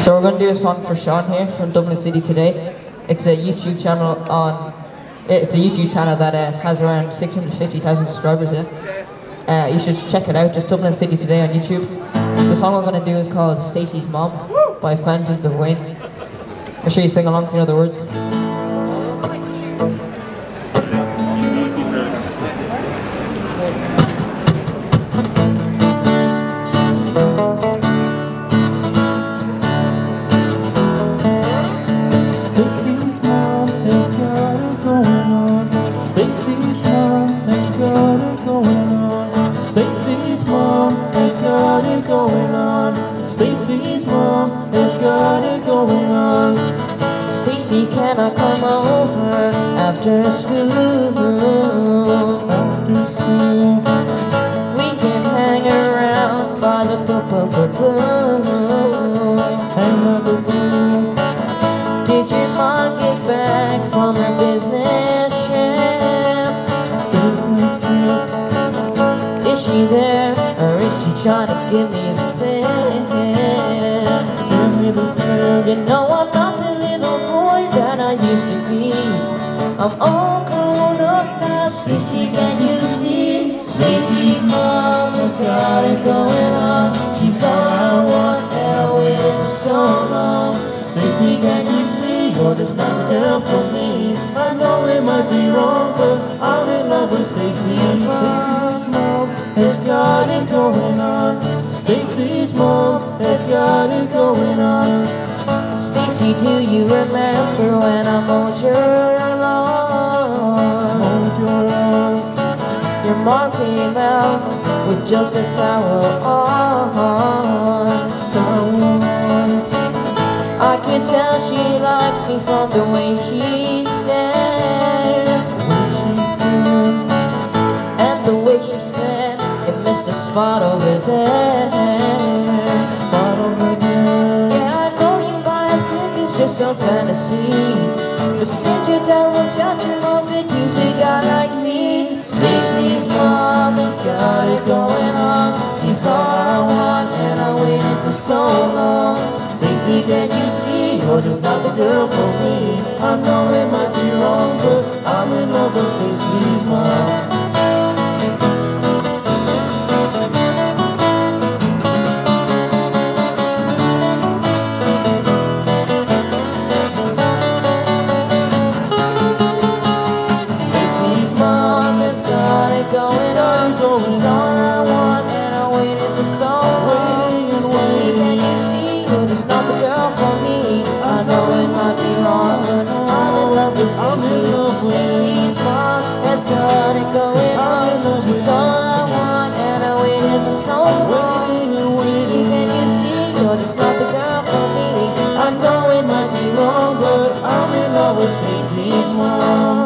So we're going to do a song for Sean here from Dublin City today. It's a YouTube channel on. It's a YouTube channel that uh, has around 650,000 subscribers. Yeah. Uh, you should check it out. Just Dublin City today on YouTube. The song I'm going to do is called Stacy's Mom by Fountains of Wayne. Make sure you sing along if you know the words. Mom has got it going on. Stacy, can I come over after school? After school, We can hang around by the pool. hang out the pool. Did your mom get back from her business trip? Business trip, Is she there or is she trying to give me the slip? Give me. You know I'm not the little boy that I used to be. I'm all grown up now, Stacy, can you see? Stacy's mom has got it going on. She's all I want I waited for so long. Stacy, can you see? You're just not the girl for me. I know it might be wrong, but I'm has got it going on. Stacy, do you remember when I mowed your lawn? Your mom came out with just a towel on. I could tell she liked me from the way she stared When she stood, and the way she said it missed a spot over there. Just some fantasy, but since you're down with touch your love could use a guy like me. Stacey's mom has got it going on. She's all I want, and I waited for so long. Stacey, can you see you're just not the girl for me? I know it might be wrong, but I'm in love with Stacy's mom. she's wrong There's good and going on. She's all I want And I waited for so long Stacy, can you see You're just not the girl for me. I know it might be wrong But I'm in love with Stacy's mom